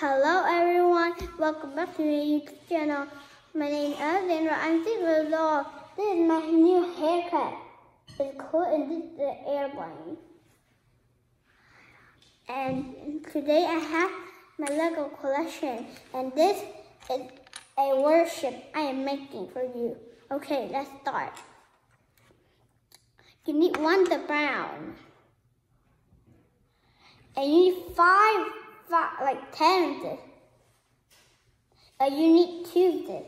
Hello everyone, welcome back to my YouTube channel. My name is Alexandra, I'm six years old. This is my new haircut. It's cool and this is the airplane. And today I have my Lego collection and this is a warship I am making for you. Okay, let's start. You need one the brown. And you need five, five like ten of this. Uh, you need two of this.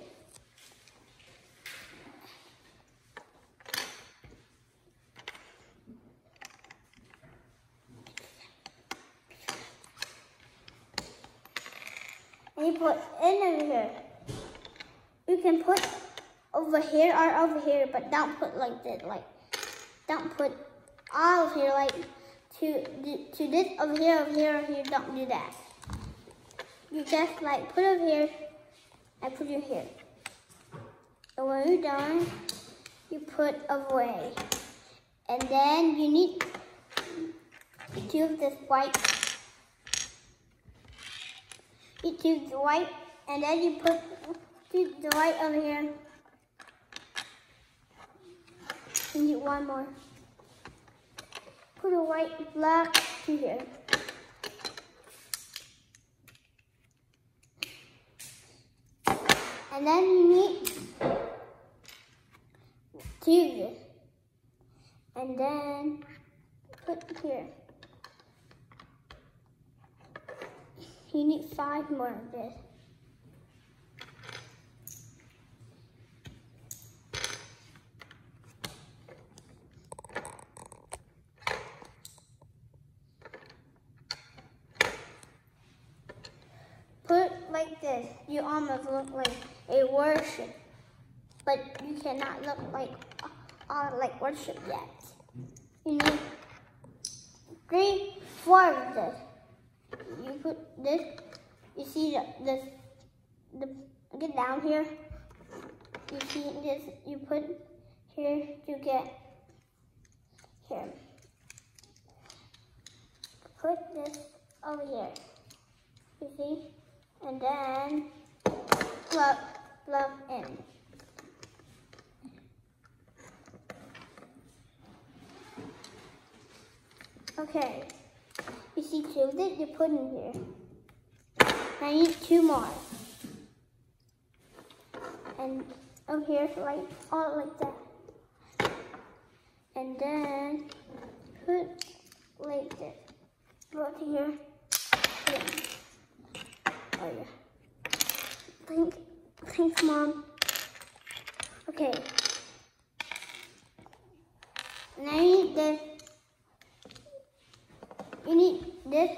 And you put in over here. You can put over here or over here, but don't put like this, like don't put all of here, like to to this over here, over here, over here. Don't do that. You just like put over here and put it here. And when you're done, you put away. And then you need to use this white. You choose the white, and then you put the white over here. And you one more. Put a white black to here. And then you need to this. And then put here. You need five more of this. Put like this. You almost look like a warship, but you cannot look like uh, like warship yet. You need three, four of this. You put this. You see the, this. The get down here. You see this. You put here to get here. Put this over here. You see and then plug, plug in. Okay, you see two that you put in here. I need two more. And over here, like all like that. And then put like this. Put here. Yeah. Thank, thanks, mom. Okay. Now you need this. You need this.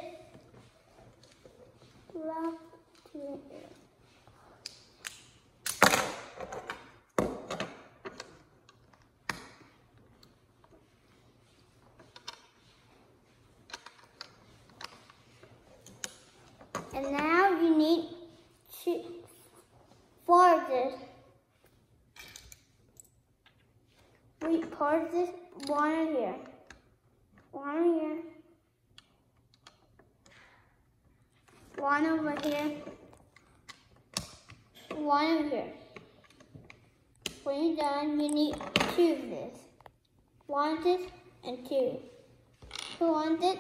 Left to here. And now you need two, four of this. Pour this one here, one here, one over here, one over here. When you're done, you need two of this. One this and two. Who wants it?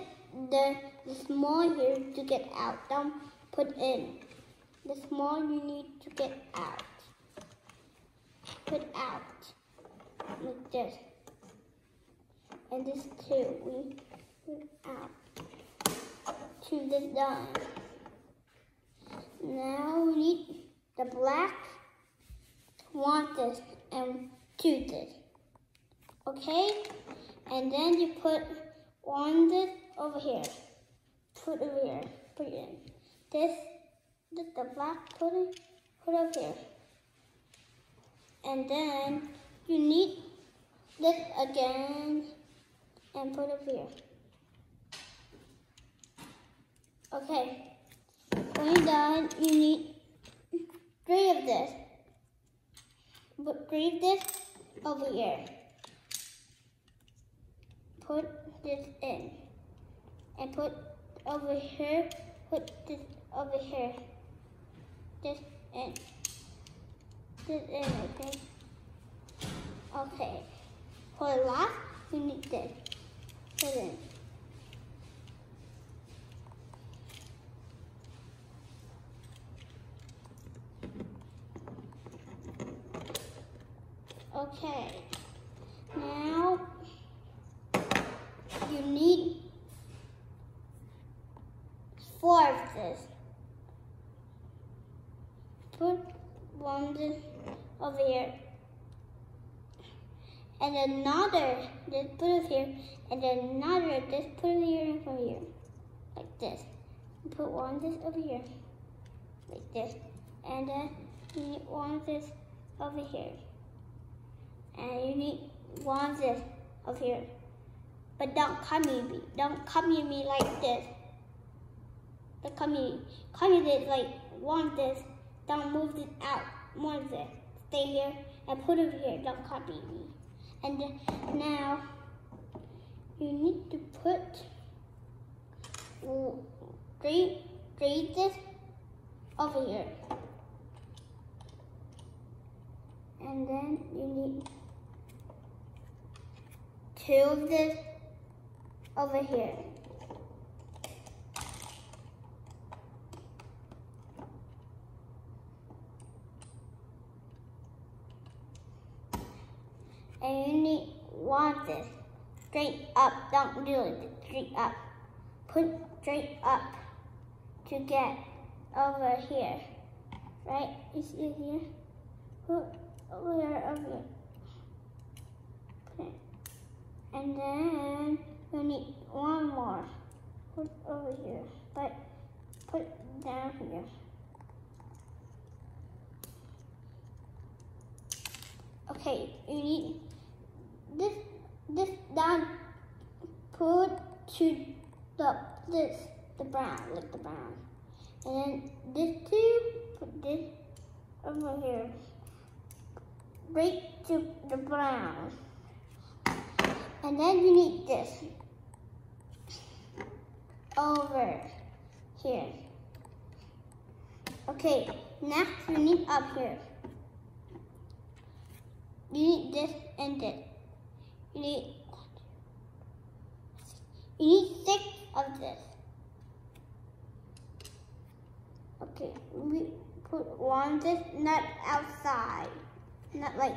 The, the small here to get out. Don't put in. The small you need to get out. Put out. Like this. And this too. We put out. To this done. Now we need the black. Want this and choose this. Okay? And then you put one this over here. Put over here. Put it in. This, this the black put it, Put over here. And then you need this again and put over here. Okay. When you're done, you need three of this. Put three of this over here. Put this in. And put over here, put this over here. This in. This in, okay? Okay. For last, we need this. Okay. Now you need four of this. Put one over here. And another, just put it here. And then another, just put it here and put here. Like this. Put one this over here. Like this. And then you need one this over here. And you need one this over here. But don't copy me. Don't copy me like this. Don't copy me. Copy this like one this. Don't move it out. More this. Stay here and put it here. Don't copy me. And now you need to put three, three this over here. And then you need two of this over here. And you need want this straight up, don't do it straight up. Put straight up to get over here. Right? You see here? Put over here, over. Okay. And then you need one more. Put over here. But put down here. Okay, you need this this down put to the this the brown like the brown. And then this two put this over here. Right to the brown. And then you need this over here. Okay, next you need up here. You need this and this. Need you need six of this. Okay, we put one this not outside. Not like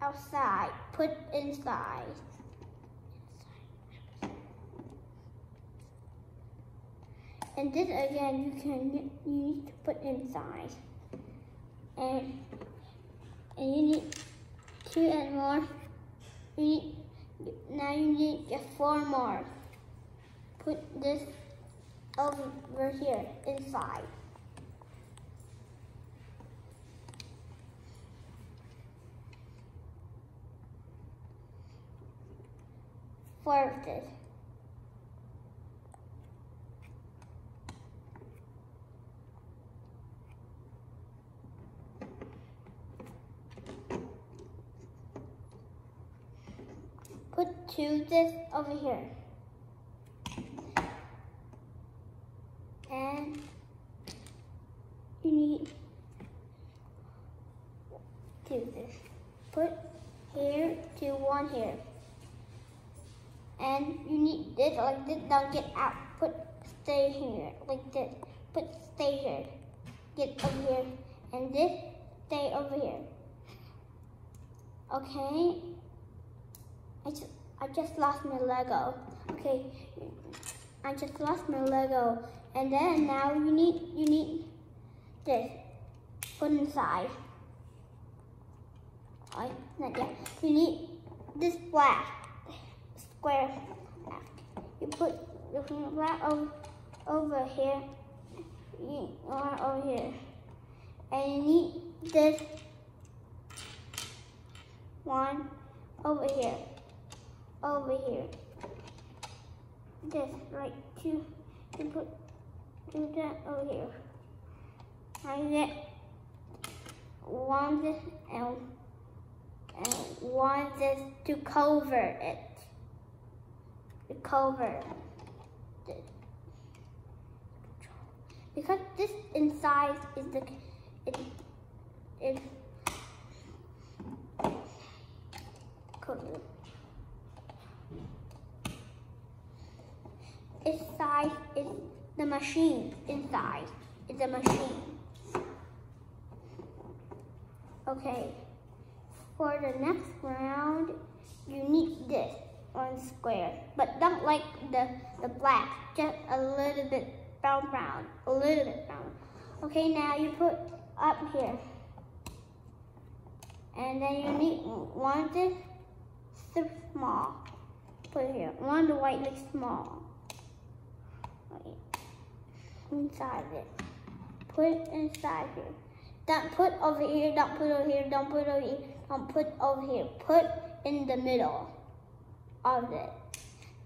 outside. Put inside. And this again, you can you need to put inside. And and you need two and more. You need, now you need just four more. Put this over here inside. Four of this. Two this over here. And you need two this. Put here to one here. And you need this like this, don't get out. Put stay here, like this. Put stay here. Get over here. And this stay over here. Okay? I just, I just lost my Lego. Okay, I just lost my Lego. And then now you need, you need this. Put inside. I, not yet. You need this black square. You put the black over, over here. You want over here. And you need this one over here over here. This right two to put do that over here. I get one this and and one this to cover it. To cover this. because this inside is the it is its size is the machine inside. It's a machine. Okay. For the next round you need this on square. But don't like the the black. Just a little bit brown brown. A little bit brown. Okay now you put up here. And then you need one this small. Put here. One the white looks small inside it put it inside here don't put over here don't put over here don't put over here don't put over here put in the middle of it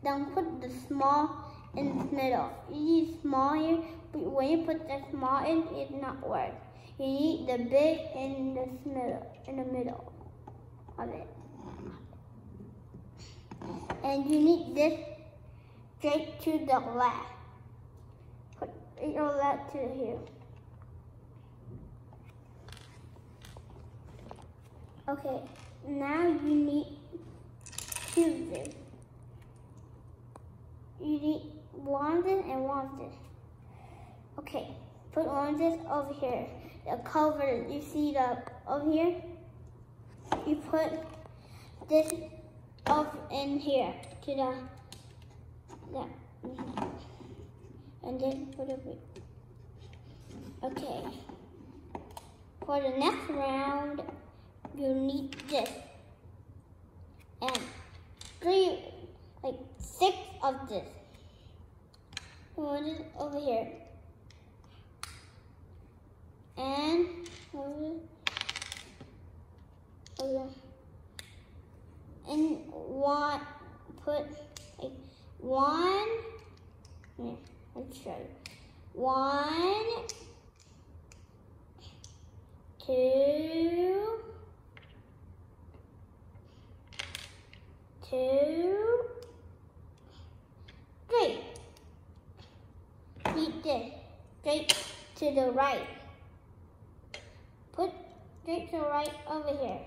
don't put the small in the middle. You need small here, but when you put the small in, it not work. You need the big in the middle, in the middle of it. And you need this straight to the left. Your left to here. Okay, now you need to this. You need wanted and wanted. Okay, put wanted over here. The cover, you see the over here? You put this up in here to the, the and then put it, okay. For the next round, you need this. And three, like six of this one over here. And over, over and one put like one yeah, let's show you. One two two three Read this. Straight to the right. Put straight to the right over here.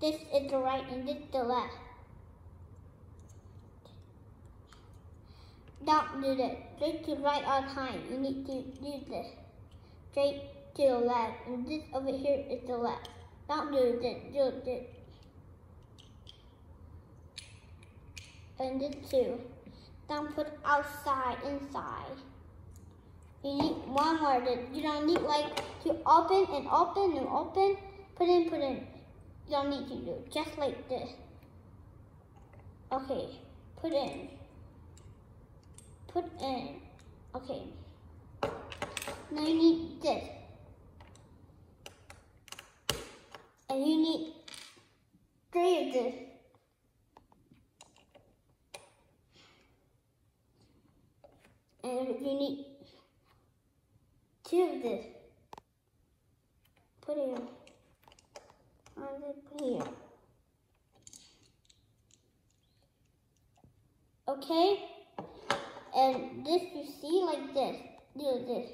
This is the right and this the left. Don't do this. Straight to the right all time. You need to do this. Straight to the left. And this over here is the left. Don't do this. Do this. And this too. Don't put outside, inside. You need one more. You don't need like to open and open and open. Put in, put in. You don't need to do just like this. Okay, put in. Put in. Okay. Now you need this. And you need three of this. And you need two of this. Put here. On the here. Okay? And this you see like this. Do this.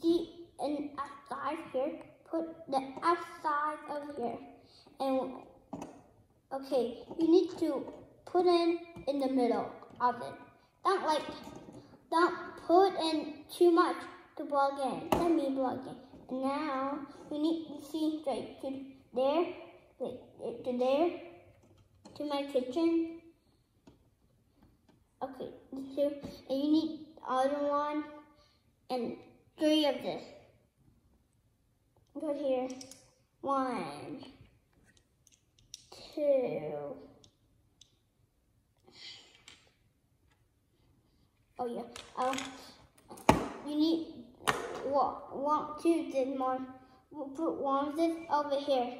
See and outside here. Put the outside over here. And okay, you need to put in in the middle of it. Don't like don't put in too much to plug in. Let me plug in. Now we need to see straight to there, to there, to my kitchen. Okay, two, and you need other one and three of this. Put here, one, two. Oh yeah. Um, you need what? One, two, then more. We'll put one of this over here,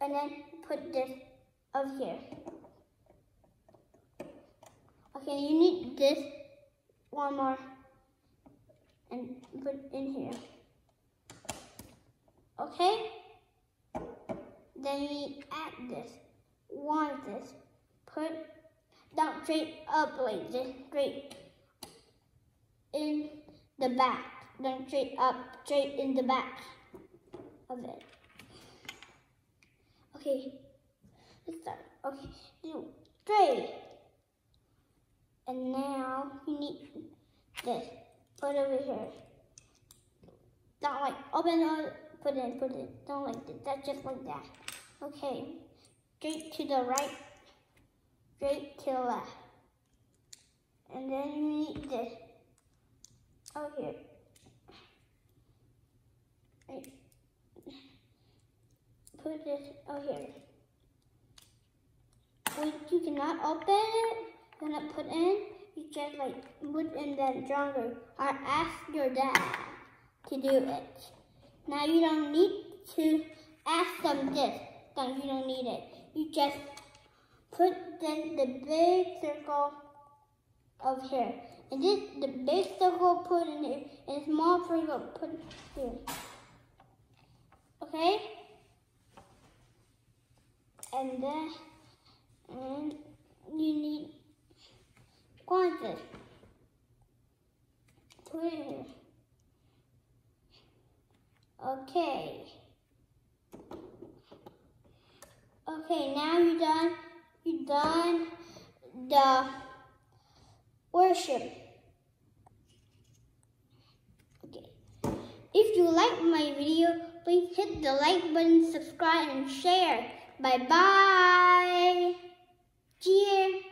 and then put this over here. Okay, you need this one more, and put in here. Okay. Then you add this. One of this. Put Don't straight up uh, like this, straight in the back. Don't straight up, straight in the back of it. Okay, let's start. Okay, do straight. And now you need this. Put over here. Don't like open or put it, put it. Don't like this. That's just like that. Okay. Straight to the right. Straight to left. And then you need this. Oh, here. Put this over here. When you cannot open it, gonna put in, you just like put in that stronger or ask your dad to do it. Now you don't need to ask them this. No, you don't need it. You just put then the big circle of here. And this the big circle put in here and small circle put here. Okay? And then and you need quantities. Put it here. Okay. Okay, now you're done done the warship. Okay. If you like my video, please hit the like button, subscribe, and share. Bye bye. Cheers.